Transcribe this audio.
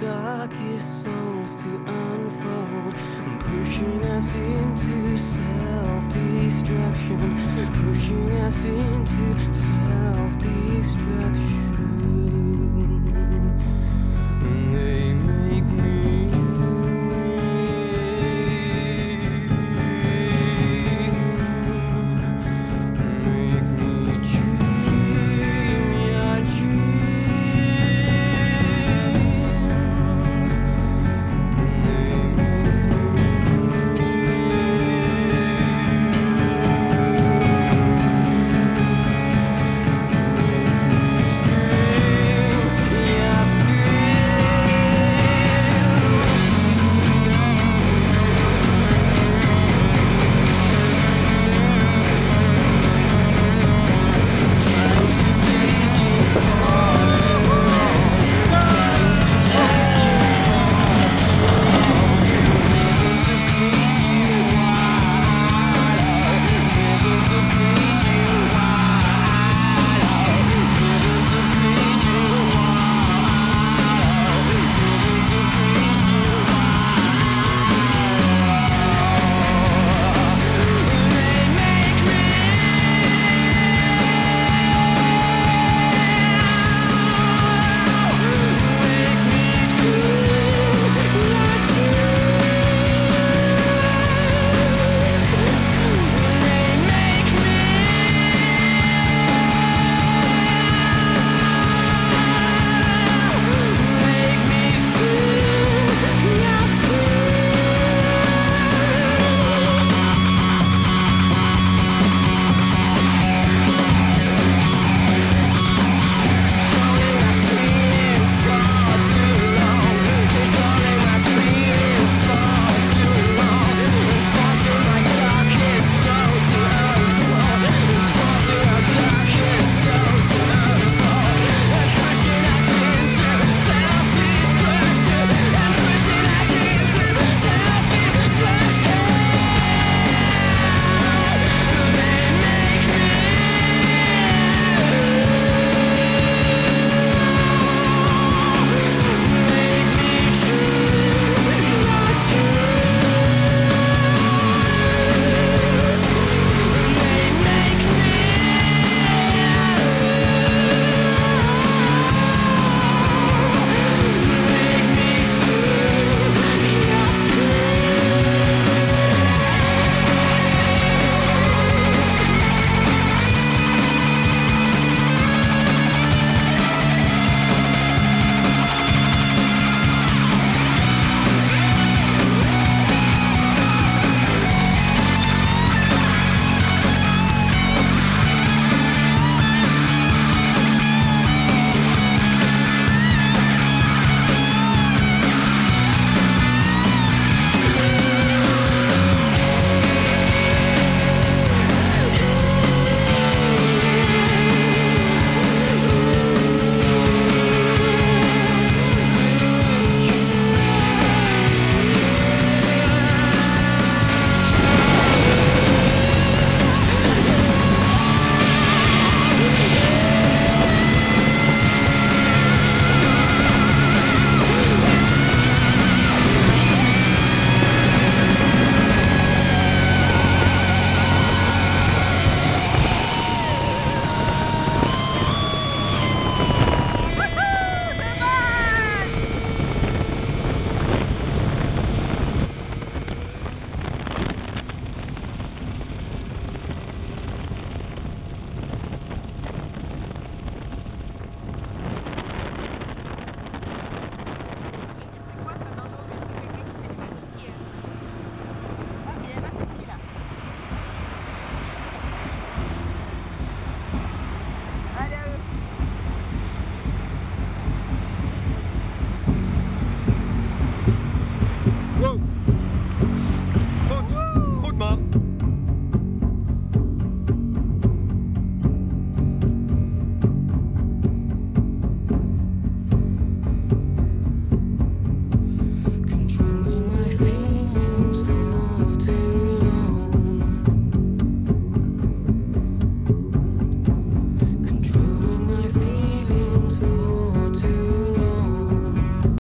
darkest souls to unfold, pushing us into self destruction, pushing us into.